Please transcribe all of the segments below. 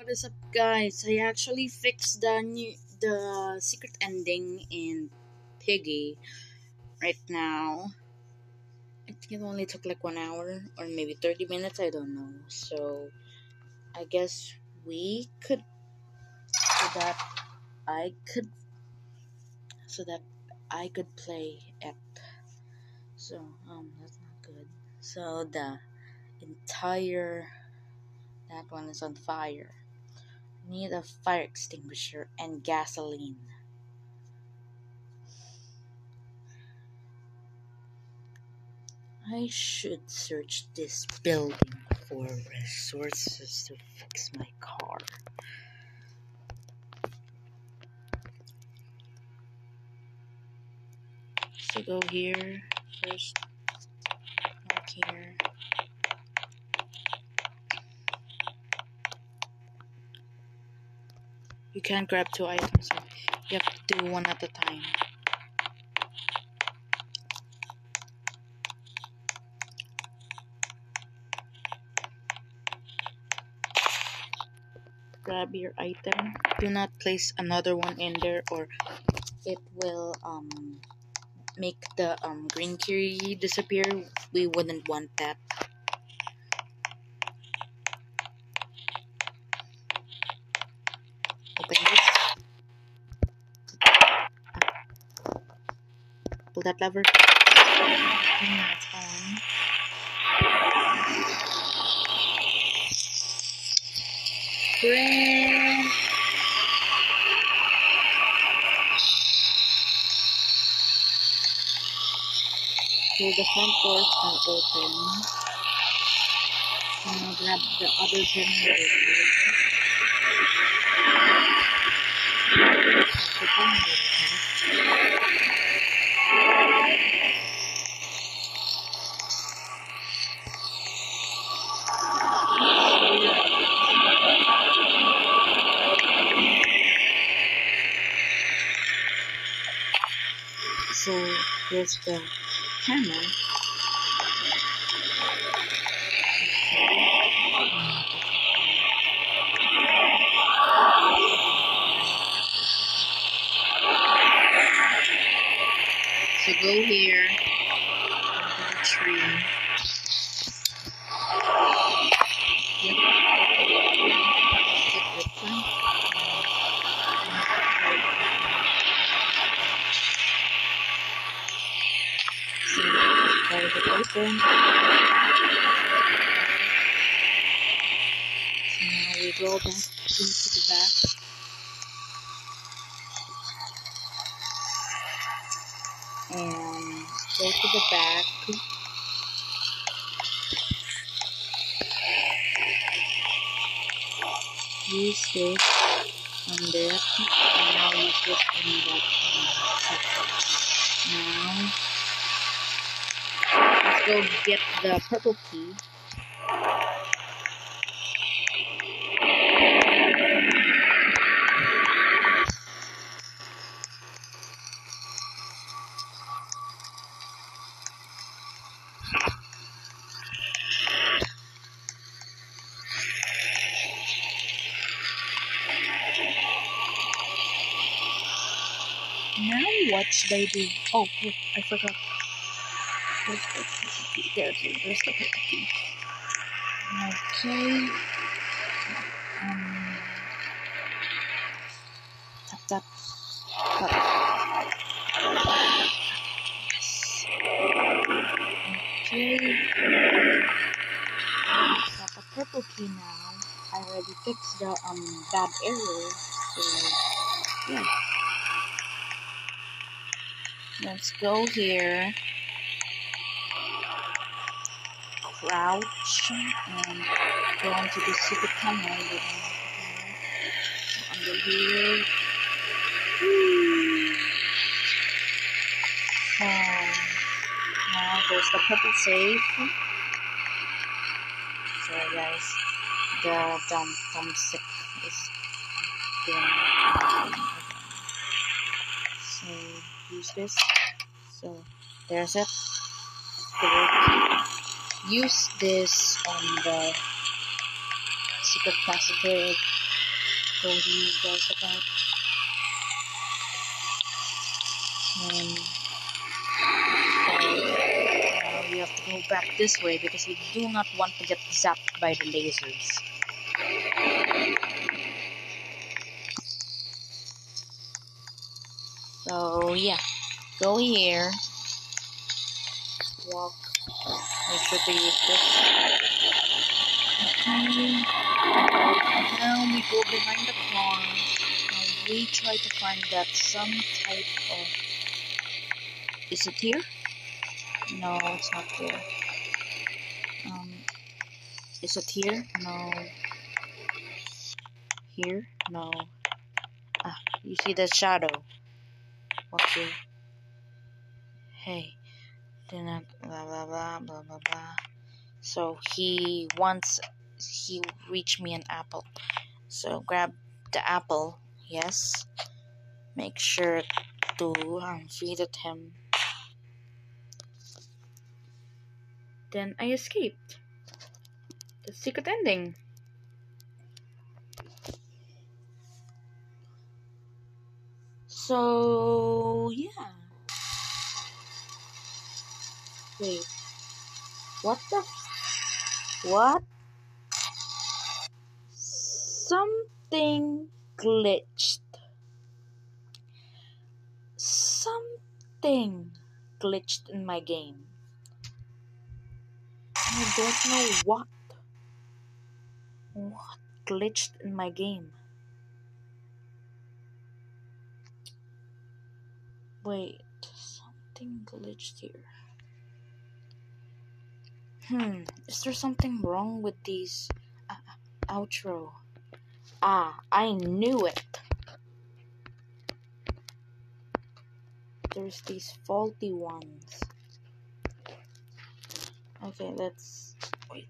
What is up guys? I actually fixed the new the secret ending in Piggy right now. I think it only took like one hour or maybe 30 minutes, I don't know. So I guess we could so that I could so that I could play it. So um that's not good. So the entire that one is on fire need a fire extinguisher and gasoline. I should search this building for resources to fix my car. So go here first, mark here. You can't grab two items, you have to do one at a time. Grab your item. Do not place another one in there or it will um make the um green key disappear. We wouldn't want that. Open this. Pull that lever. And now it's on. Friend. So the front doors are open. So now grab the other generator. The generator. The camera. So go here, the tree. Open. So now we go back into the back. And go to the back. Use this on that. And now use this on that go get the purple key. Now what should I do? Oh, wait, I forgot. Where's key? There, there, there's the purple key. Okay. Um, tap tap. Tap. Yes. Okay. Got the purple key now. I already fixed the um bad error. So yeah. Let's go here. Crouch and go into the super tunnel. Under here. So now there's the purple safe. Sorry guys, the dumb thumbstick is doing. So use this. So there's it. Use this on the secret passageway told you guys about. Um, so, we have to go back this way because we do not want to get zapped by the lasers. So yeah, go here, walk, make sure to use this. Okay. Now we go behind the car. Now we try to find that some type of. Is it here? No, it's not there. Um, is it here? No. Here? No. Ah, you see the shadow. Okay. Hey. Blah blah blah blah blah blah. So he wants he reached me an apple. So grab the apple, yes. Make sure to um, feed it him. Then I escaped. The secret ending. So yeah. Wait. What the? What? Something glitched. Something glitched in my game. I don't know what. What glitched in my game? Wait, something glitched here. Hmm, is there something wrong with these uh, outro? Ah, I knew it. There's these faulty ones. Okay, let's wait.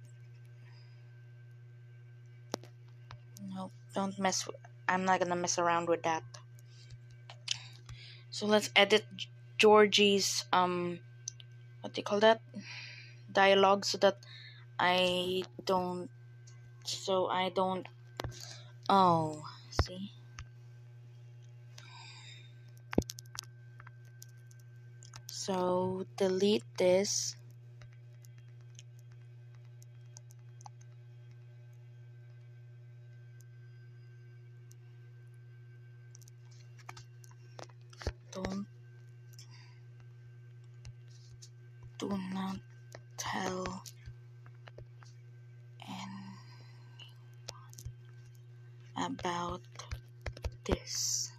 Nope, don't mess with, I'm not gonna mess around with that. So let's edit Georgie's um what do you call that? Dialogue so that I don't so I don't Oh, see? So delete this. Don't do not tell about this.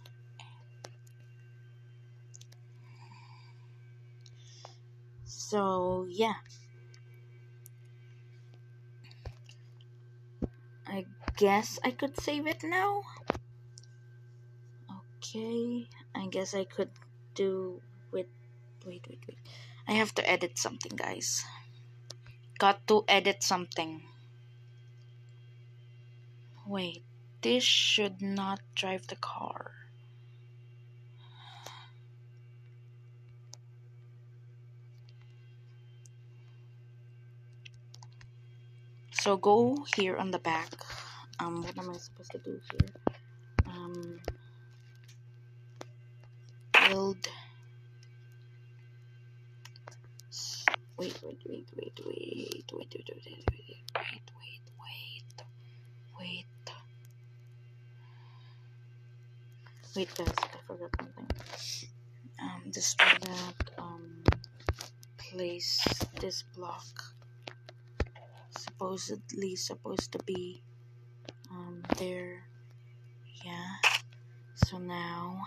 So, yeah. I guess I could save it now. Okay, I guess I could do with. Wait, wait, wait. I have to edit something, guys. Got to edit something. Wait this should not drive the car. So go here on the back. Um, what am I supposed to do here? Um, build. Wait, wait, wait, wait, wait, wait, wait, wait, wait, wait, wait, wait, wait, wait. Wait guys, I forgot something. Um, just that, um, place this block supposedly supposed to be um, there. Yeah. So now,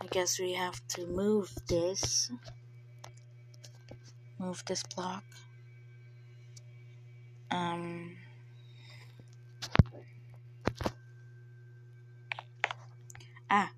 I guess we have to move this. Move this block. Um, Ah.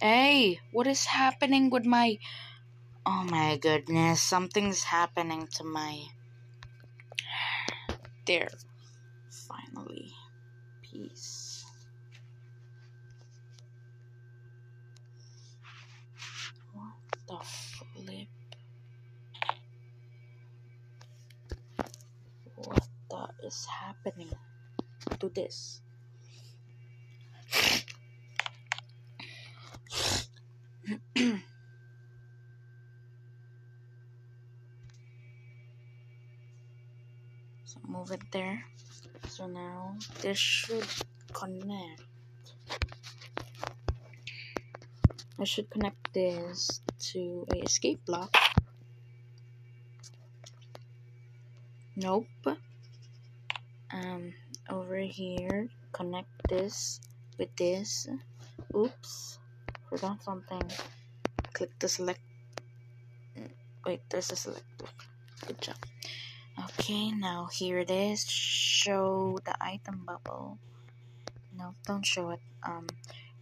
Hey, what is happening with my... Oh my goodness, something's happening to my... There. Finally. Peace. What the flip? What the is happening to this? so move it there. So now this should connect. I should connect this to a escape block. Nope. Um, over here, connect this with this. Oops, forgot something. Click the select. Wait, there's a selector. Good job. Okay, now here it is. Show the item bubble. No, don't show it. Um,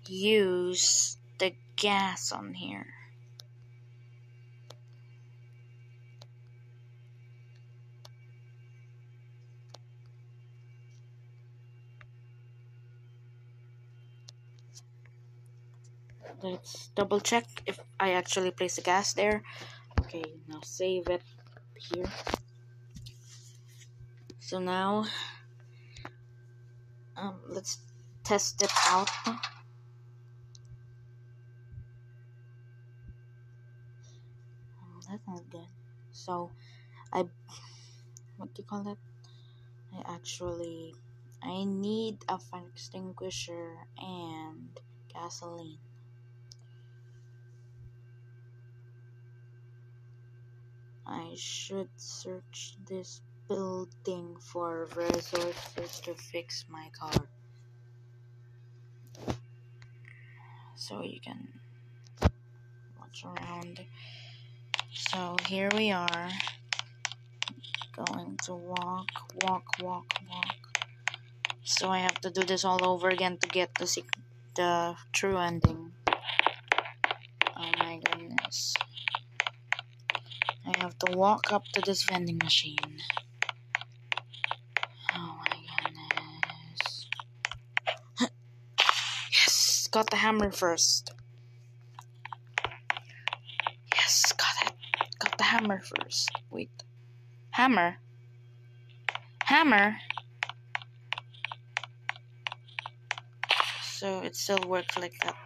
use the gas on here. Let's double check if I actually place the gas there. Okay, now save it here. So now, um, let's test it out. Oh, that's not good. So, I, what do you call it? I actually, I need a fire extinguisher and gasoline. I should search this building for resources to fix my car. So you can watch around. So here we are. Going to walk, walk, walk, walk. So I have to do this all over again to get the the true ending. Oh my goodness. I have to walk up to this vending machine. Oh my goodness. yes, got the hammer first. Yes, got it. Got the hammer first. Wait. Hammer? Hammer? So it still works like that.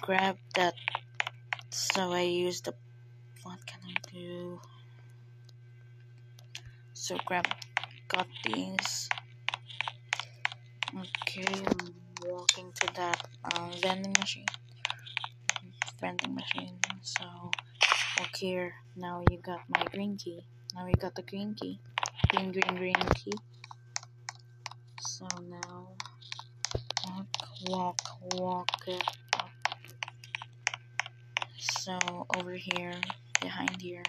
Grab that so I use the what can I do so grab got these okay walking to that uh, vending machine. Vending machine so walk here. Now you got my green key. Now you got the green key. Green green green key. So now walk walk walk it so over here behind here.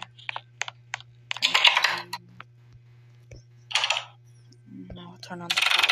Now turn on the power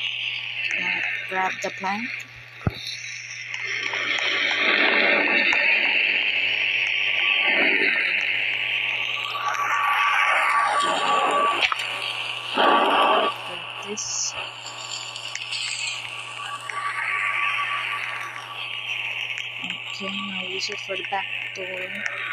grab the plank. this Okay, now use it for the back door.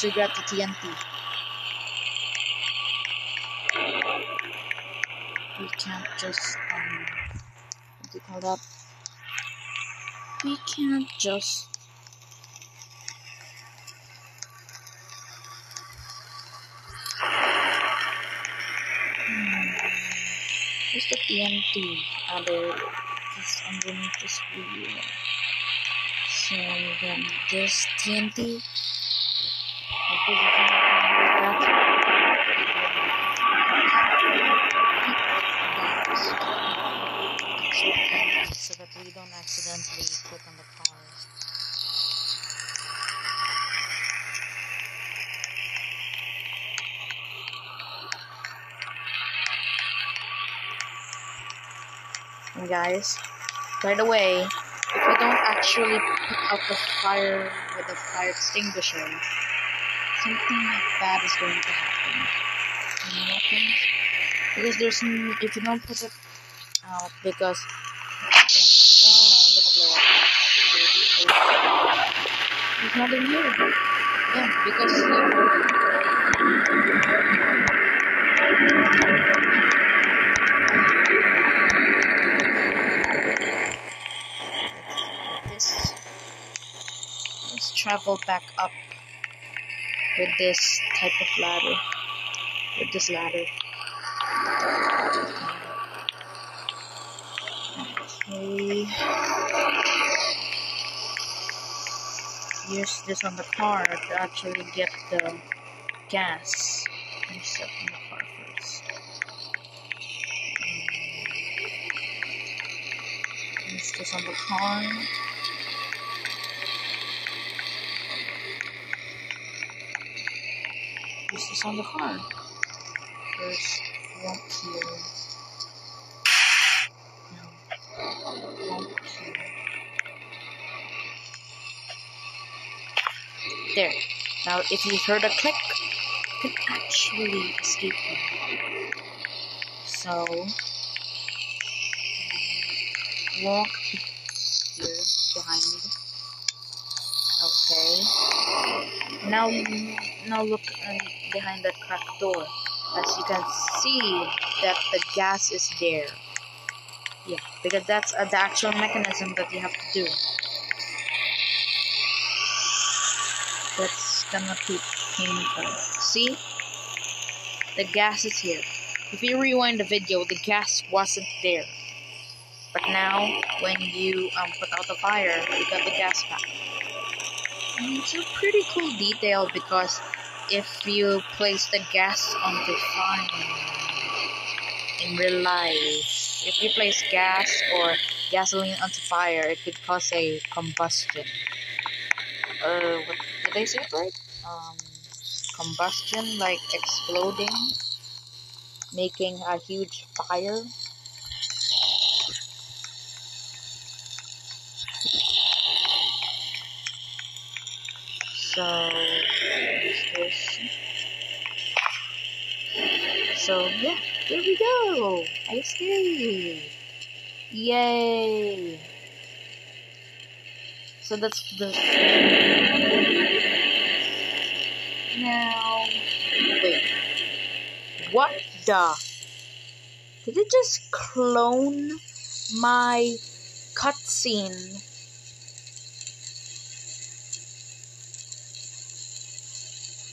trigger up the TNT. We can't just, um, what do you call that? We can't just hmm. Where's the TNT? Ah, there is underneath this video. So, then this TNT so that we don't accidentally put on the. And guys, by the way, if we don't actually put out the fire with the fire extinguisher, something bad is going to happen. You know Because there's, if you don't put it out, because It's not in here. Yeah, because this let's travel back up with this type of ladder. With this ladder. Okay. use this on the car to actually get the gas. Set in the car first. Use this on the car. This on the car. First, walk here. There. Now, if you heard a click, you can actually escape. So, walk here behind. Okay. Now, now look uh, behind that cracked door. As you can see that the gas is there. Yeah, because that's uh, the actual mechanism that you have to do. that's gonna keep painful. See? The gas is here. If you rewind the video, the gas wasn't there. But now, when you um, put out the fire, you got the gas back. And it's a pretty cool detail because if you place the gas on the fire in real life, if you place gas or gasoline onto fire, it could cause a combustion. Or what did I say it right? Um, combustion, like exploding, making a huge fire. So, So, yeah, there we go. I escaped. Yay. So that's the now. Wait. What the? Did it just clone my cutscene?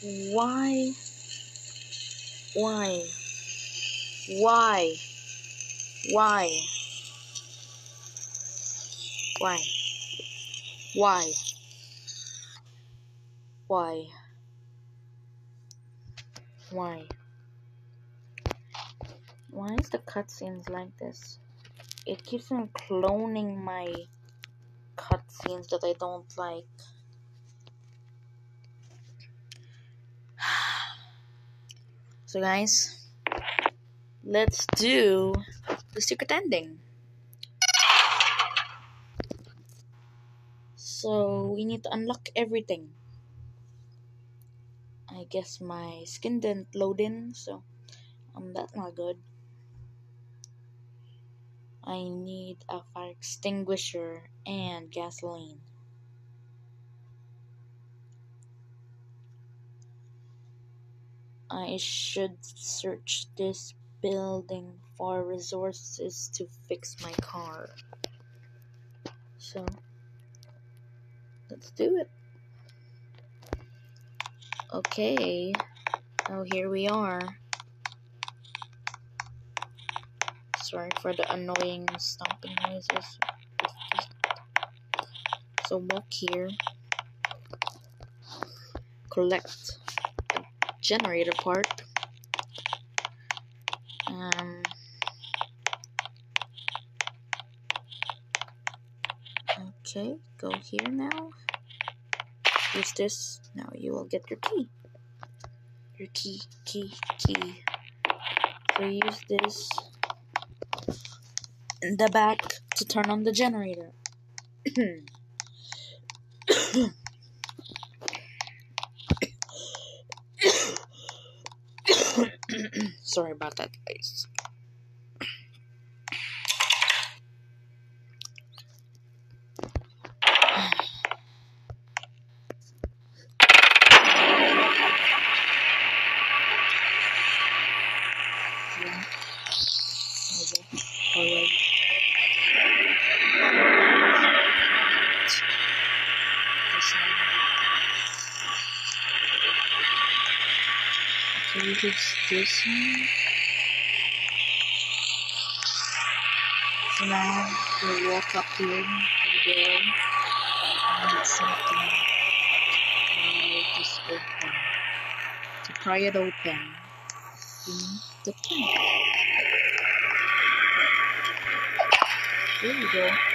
Why? Why? Why? Why? Why? Why? Why? Why? Why is the cutscenes like this? It keeps on cloning my cutscenes that I don't like. So guys, let's do the secret ending. So we need to unlock everything. I guess my skin didn't load in, so um, that's not good. I need a fire extinguisher and gasoline. I should search this building for resources to fix my car. So let's do it. Okay, now here we are. Sorry for the annoying stomping noises. So walk here. Collect generator part. Um, okay, go here now. Use this. Now you will get your key. Your key, key, key. So use this in the back to turn on the generator. Sorry about that, guys. This one. So now we'll walk up here to the door and need something to just open. To pry it open, need the pen. There you go.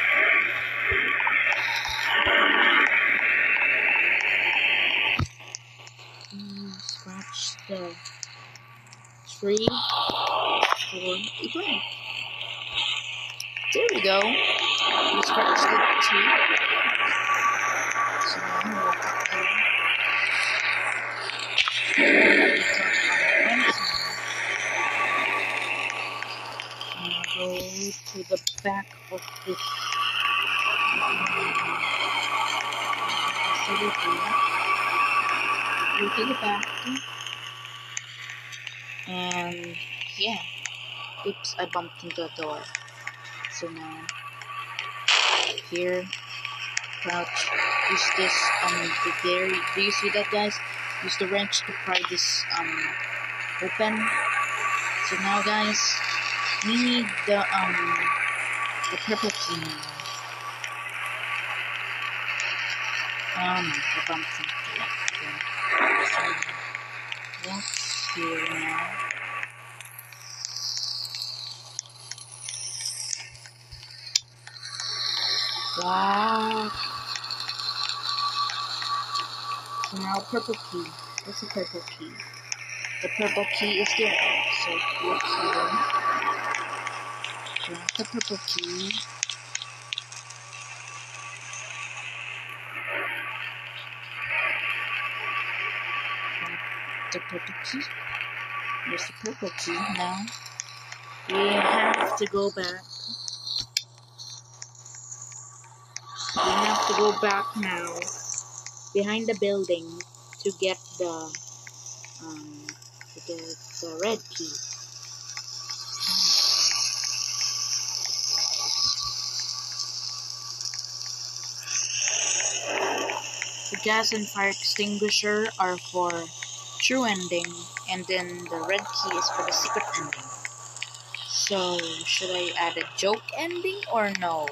Tree for a blank. There we go. You scratch the tree. So now we'll walk up. We go to the back of this to the back. And yeah. Oops, I bumped into a door. So now here crouch use this um the there do you see that guys? Use the wrench to pry this um open. So now guys we need the um the purple key now. Um I bumped into it again. So what's here now? Wow. So now purple key. What's the purple key? The purple key is there. So look here. Grab the purple key. The purple key. There's the purple key. Now we have to go back. To go back now behind the building to get the um to get the red key. The gas and fire extinguisher are for true ending, and then the red key is for the secret ending. So, should I add a joke ending or no?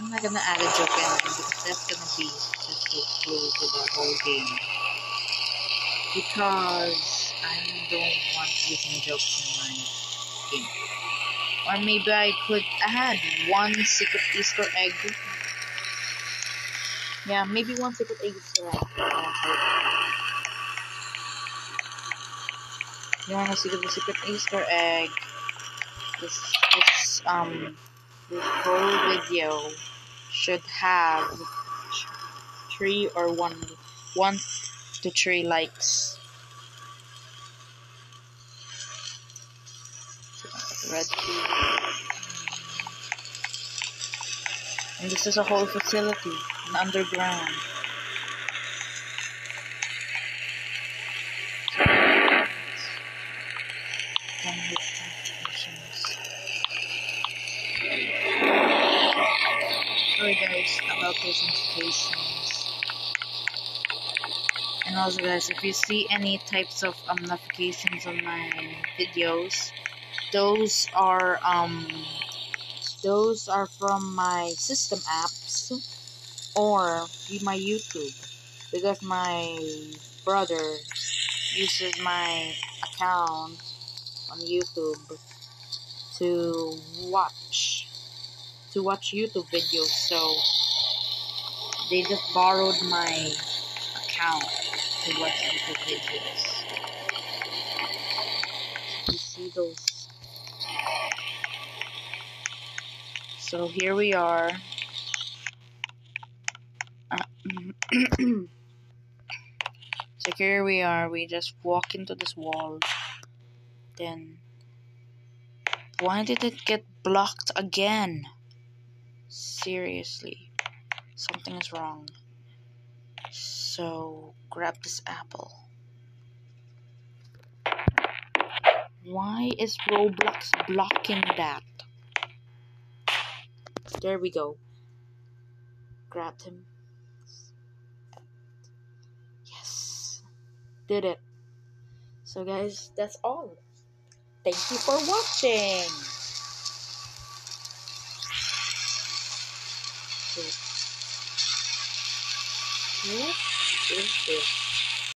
I'm not gonna add a joke ending because that's gonna be just so clue to the whole game. Because I don't want using jokes in my game. Or maybe I could add one secret Easter egg. Yeah, maybe one secret Easter egg. You wanna see the secret Easter egg? This this um this whole video should have three or one one to three likes. Red. And this is a whole facility, an underground. About those notifications. And also guys, if you see any types of um, notifications on my videos, those are um those are from my system apps or my YouTube because my brother uses my account on YouTube to watch to watch YouTube videos so they just borrowed my account to watch YouTube videos. You see those So here we are. Uh, so here we are. We just walk into this wall. Then, why did it get blocked again? Seriously, something is wrong. So, grab this apple. Why is Roblox blocking that? There we go. Grabbed him. Yes. Did it. So guys, that's all. Thank you for watching. What is this?